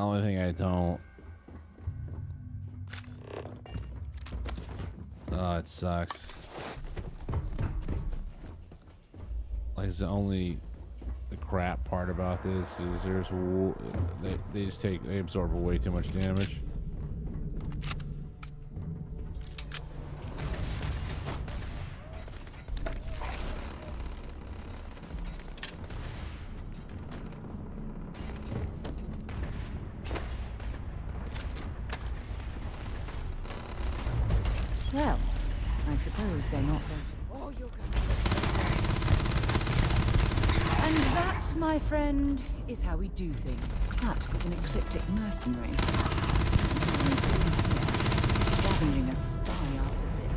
only thing I don't. Oh, it sucks. Like, it's the only the crap part about this is there's they they just take they absorb way too much damage. Well, I suppose they're not the... Oh, you're And that, my friend, is how we do things. That was an ecliptic mercenary. Scavenging a star yard's a bit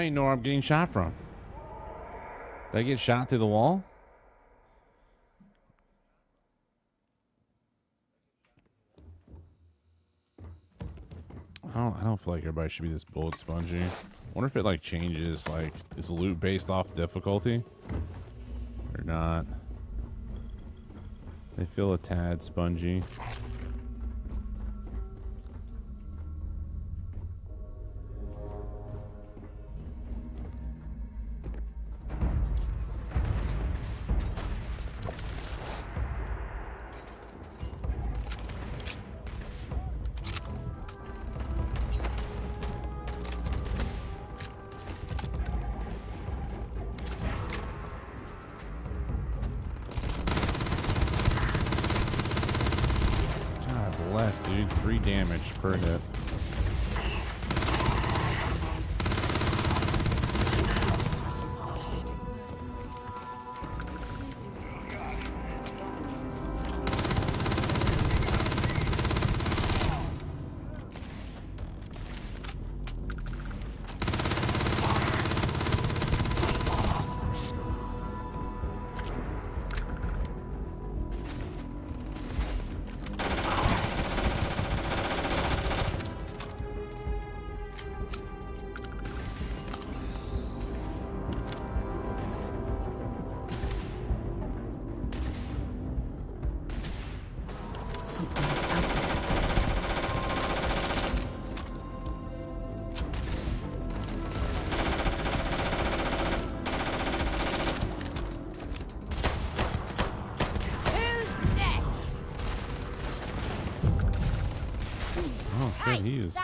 I didn't know where I'm getting shot from. Did I get shot through the wall? I don't, I don't feel like everybody should be this bullet spongy. wonder if it like changes, like is loot based off difficulty or not? They feel a tad spongy. Damage per hit.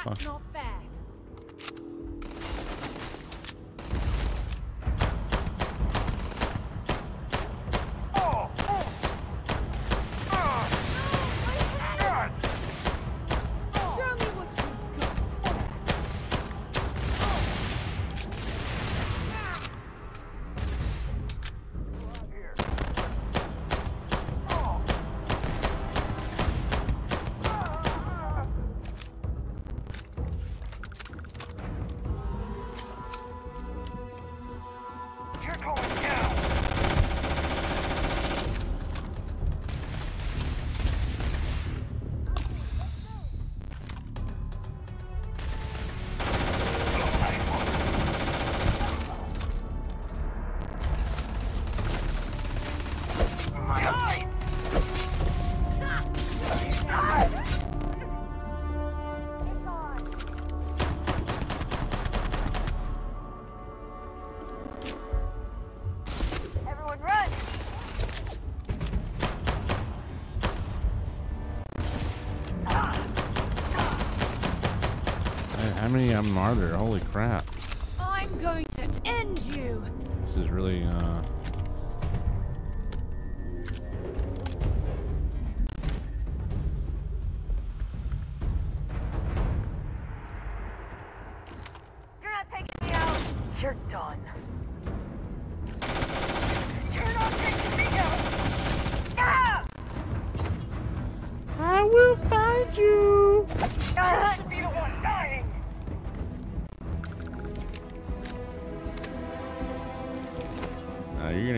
That's not of them are? Holy crap. I'm going to end you. This is really, uh... You're not taking me out. You're done. You're not taking me out. Ah! I will find you! I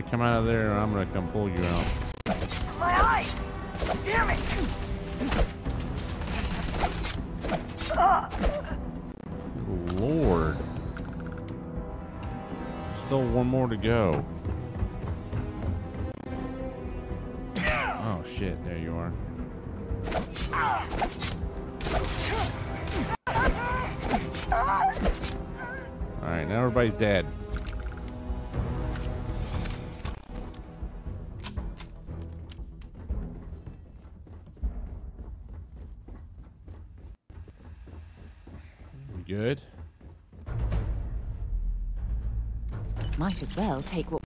gonna come out of there or I'm gonna come pull you out. My eyes. Damn it. Good Lord. Still one more to go. Oh shit, there you are. Alright, now everybody's dead. Good? Might as well take what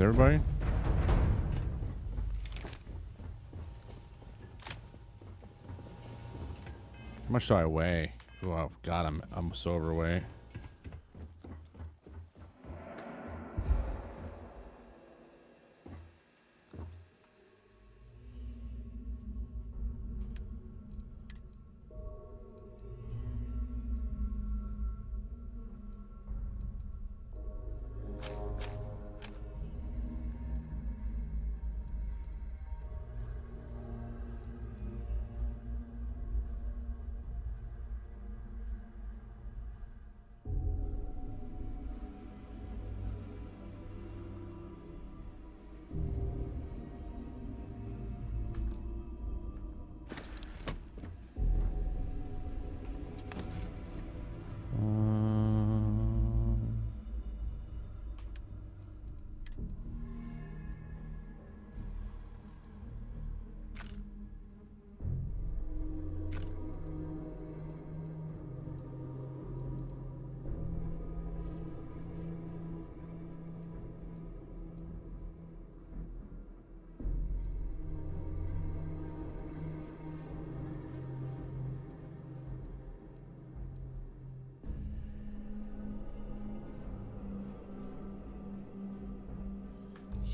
Everybody? How much do I weigh? Oh god, I'm I'm so overweight.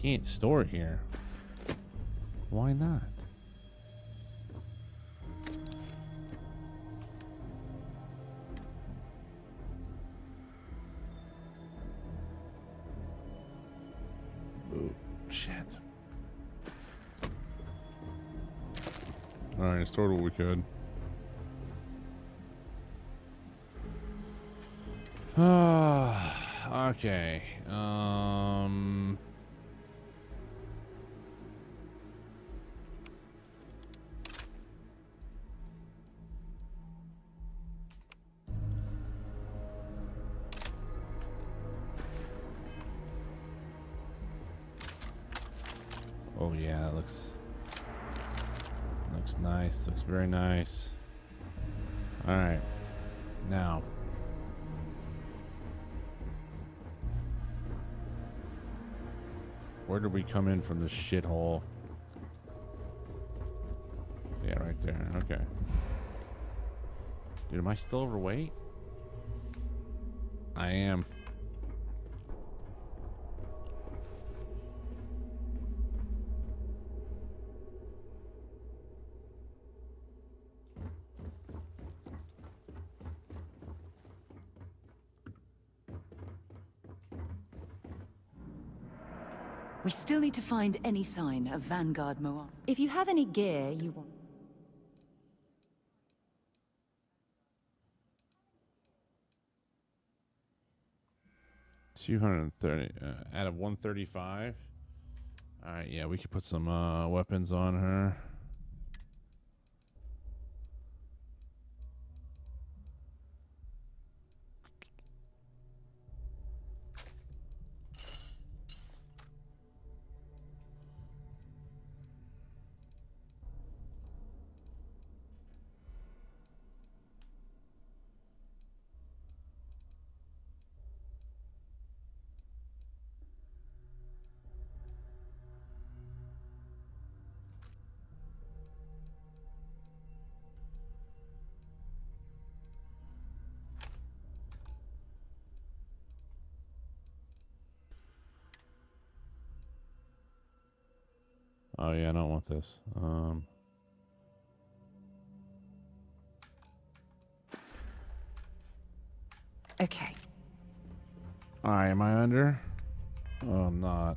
Can't store it here. Why not? Oh, shit. Alright, stored what we could. Ah, okay. Um. Oh yeah, that looks looks nice. Looks very nice. All right, now. Where did we come in from this shithole? Yeah, right there. Okay. Dude, am I still overweight? I am. We need to find any sign of Vanguard Moab. If you have any gear you want. Two hundred and thirty uh, out of one thirty-five. All right, yeah, we could put some uh, weapons on her. Yeah, I don't want this. Um, Okay. all right, am I under? Oh, I'm not.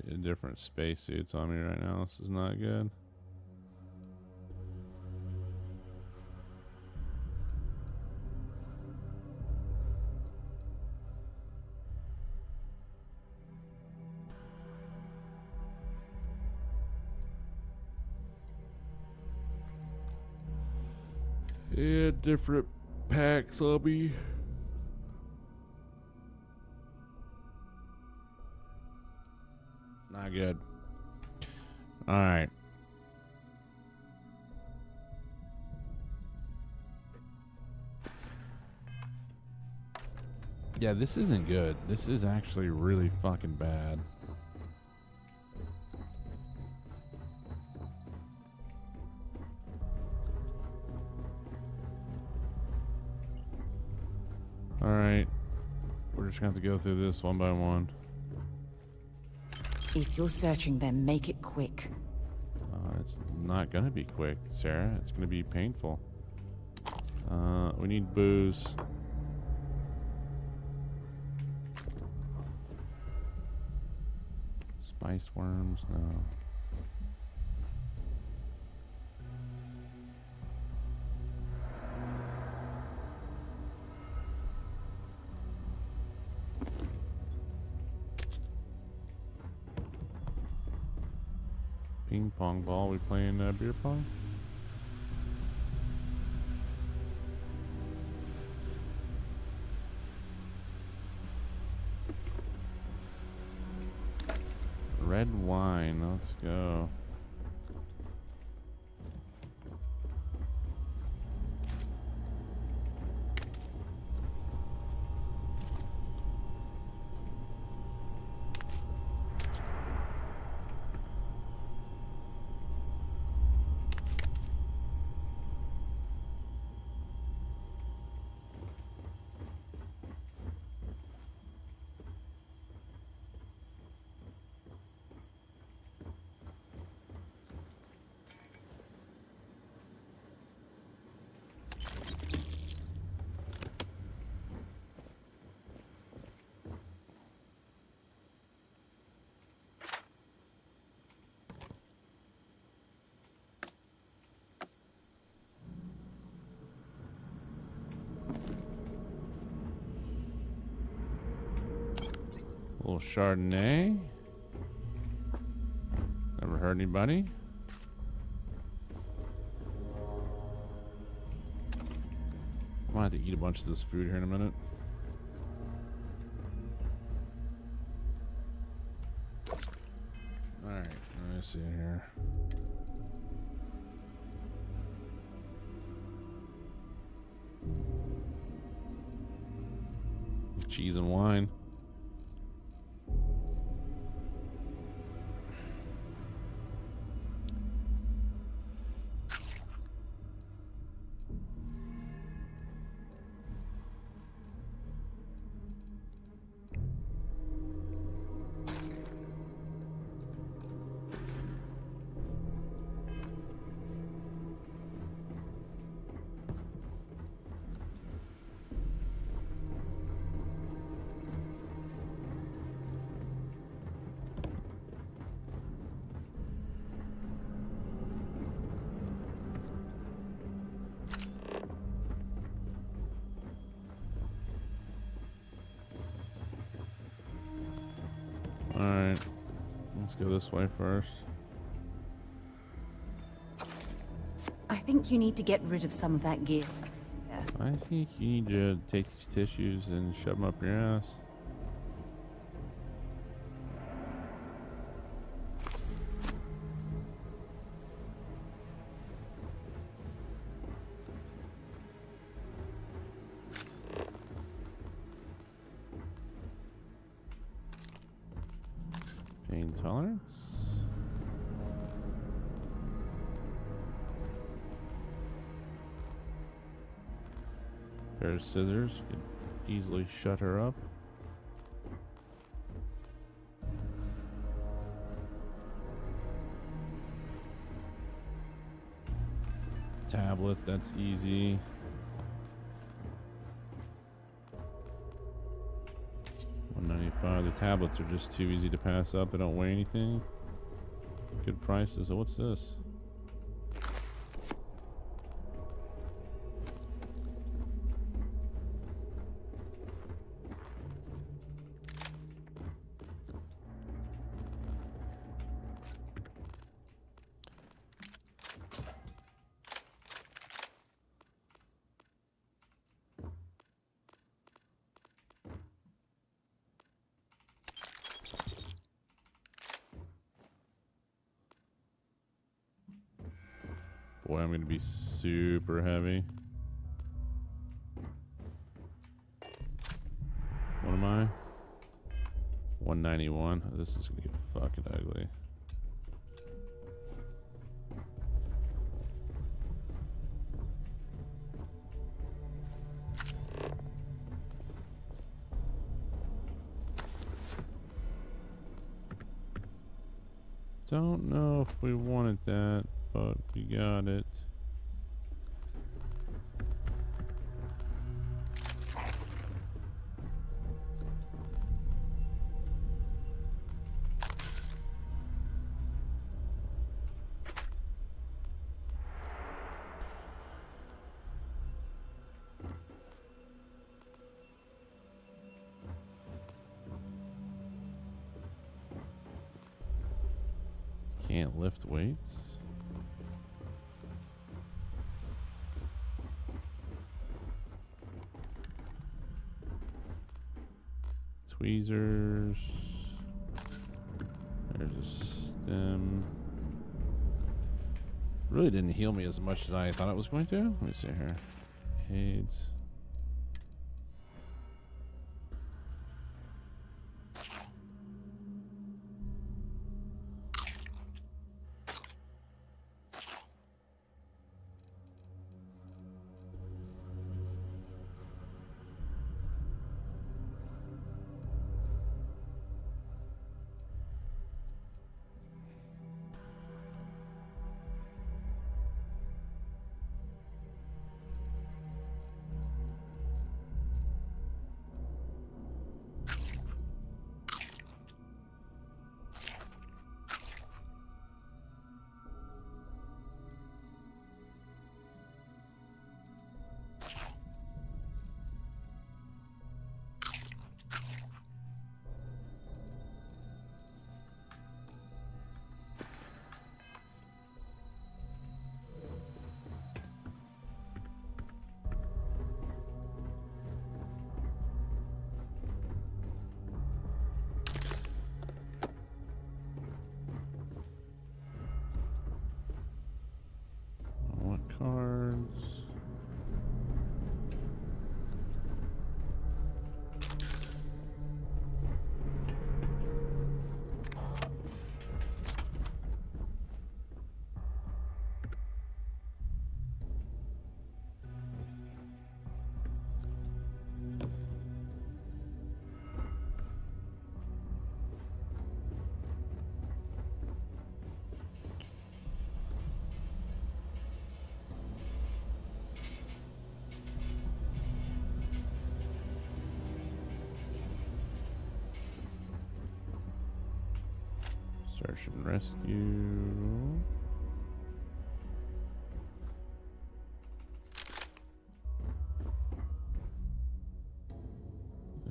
Different spacesuits on me right now. This is not good. Yeah, different packs on me. Not good. All right. Yeah, this isn't good. This is actually really fucking bad. All right. We're just going to have to go through this one by one. If you're searching, then make it quick. Uh, it's not gonna be quick, Sarah. It's gonna be painful. Uh, we need booze. Spice worms, no. Ping pong ball. We playing uh, beer pong? Red wine. Let's go. Little Chardonnay. Never hurt anybody. I might have to eat a bunch of this food here in a minute. Alright, let me see here. Cheese and wine. Go this way first. I think you need to get rid of some of that gear. Yeah. I think you need to take these tissues and shove them up your ass. Pain tolerance. Pair of scissors could easily shut her up. Tablet, that's easy. Tablets are just too easy to pass up. They don't weigh anything. Good prices. What's this? Boy, I'm gonna be super heavy. What am I? 191. This is gonna get fucking ugly. Can't lift weights. Tweezers. There's a stem. Really didn't heal me as much as I thought it was going to. Let me see here. AIDS. Search and rescue.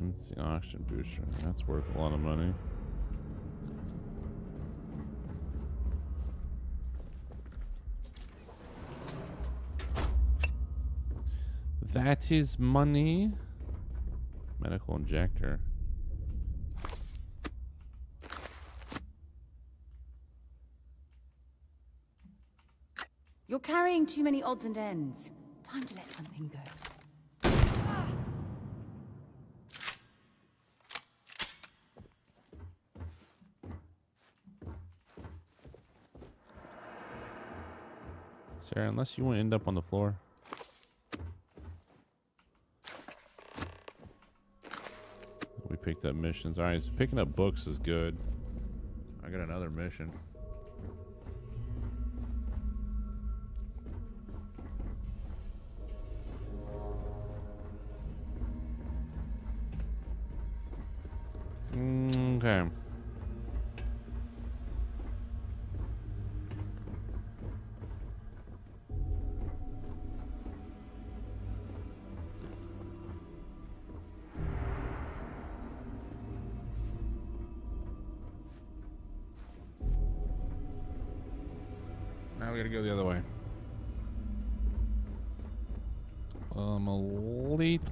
It's the booster. That's worth a lot of money. That is money. Medical injector. Too many odds and ends. Time to let something go. Sarah, unless you want to end up on the floor. We picked up missions. Alright, so picking up books is good. I got another mission.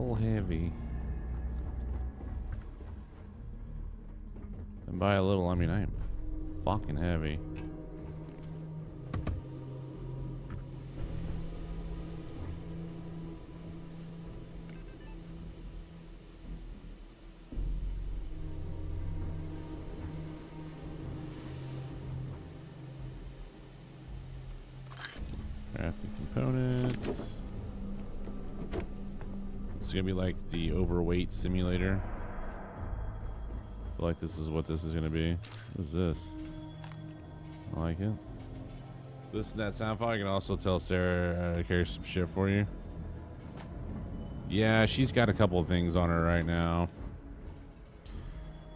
Little heavy. And by a little, I mean I am fucking heavy. Gonna be like the overweight simulator. I feel like this is what this is gonna be. What is this? I like it. Listen and that sound file. I can also tell Sarah uh, to carry some shit for you. Yeah, she's got a couple of things on her right now.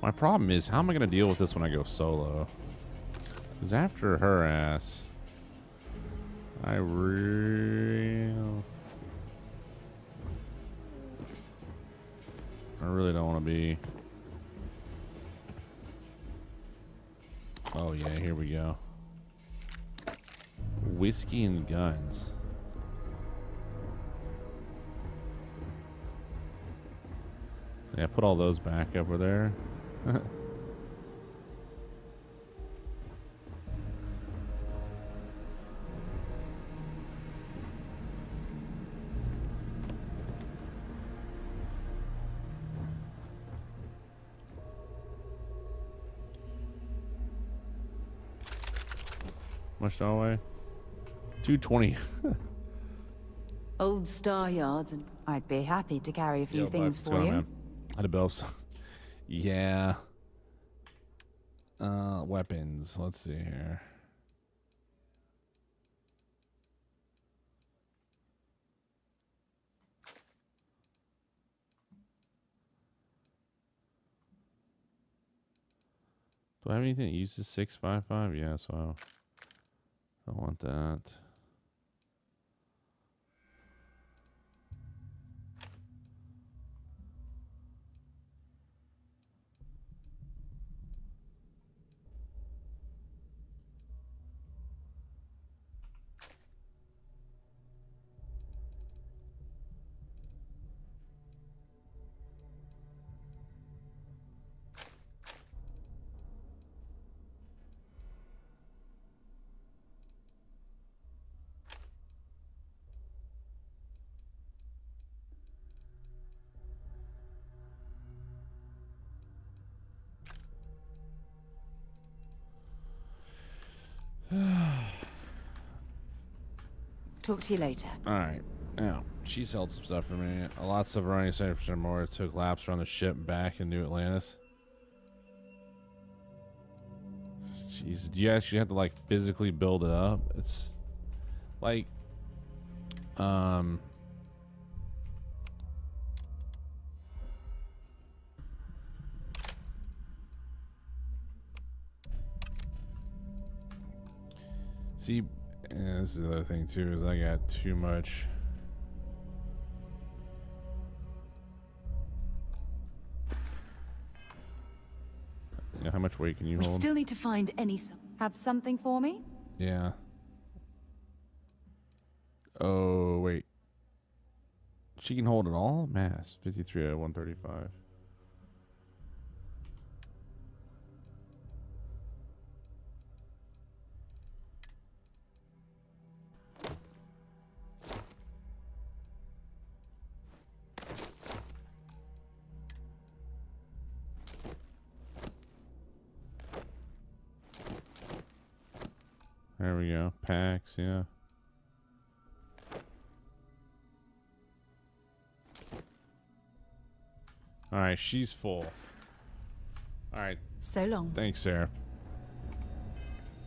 My problem is, how am I going to deal with this when I go solo? Because after her ass, I real... I really don't want to be... Oh yeah, here we go. Whiskey and guns. Yeah, put all those back over there. Much away? 220. Old star yards, and I'd be happy to carry a few Yo, things for you. man? How to build Yeah. Uh, weapons. Let's see here. Do I have anything that uses 655? Yeah, so I want that. Talk to you later. All right. Now, she sold some stuff for me. A lot of running 70% more. It took laps around the ship back in New Atlantis. Jeez, do you actually have to like physically build it up? It's like, um, see, and this is the other thing too is I got too much. You know, how much weight can you We hold? still need to find any. Have something for me? Yeah. Oh, wait. She can hold it all? Mass. 53 out of 135. There we go. Packs, yeah. All right, she's full. All right, So long. thanks, Sarah.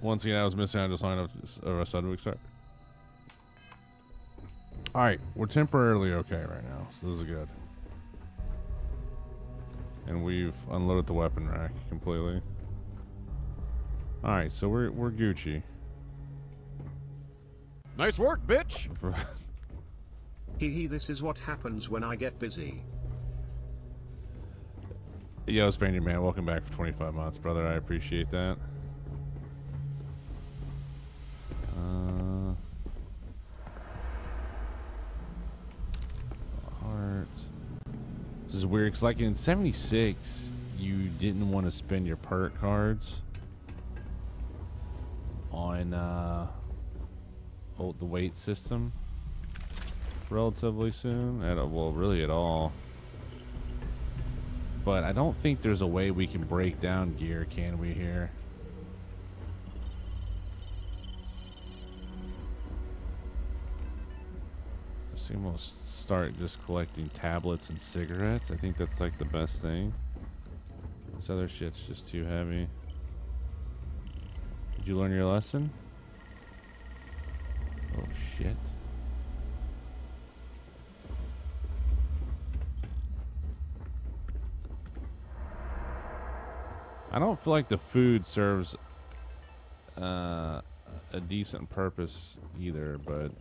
Once again, I was missing. I just lined up a Sudwick start. All right, we're temporarily okay right now, so this is good. And we've unloaded the weapon rack completely. All right, so we're we're Gucci. Nice work, bitch! Hee hee, this is what happens when I get busy. Yo, Spaniard man, welcome back for 25 months, brother. I appreciate that. Uh, heart. This is weird because, like in '76, you didn't want to spend your perk cards on uh, oh, the weight system relatively soon. At a, well, really at all. But I don't think there's a way we can break down gear, can we here? I assume we'll start just collecting tablets and cigarettes. I think that's like the best thing. This other shit's just too heavy. Did you learn your lesson? I don't feel like the food serves uh, a decent purpose either, but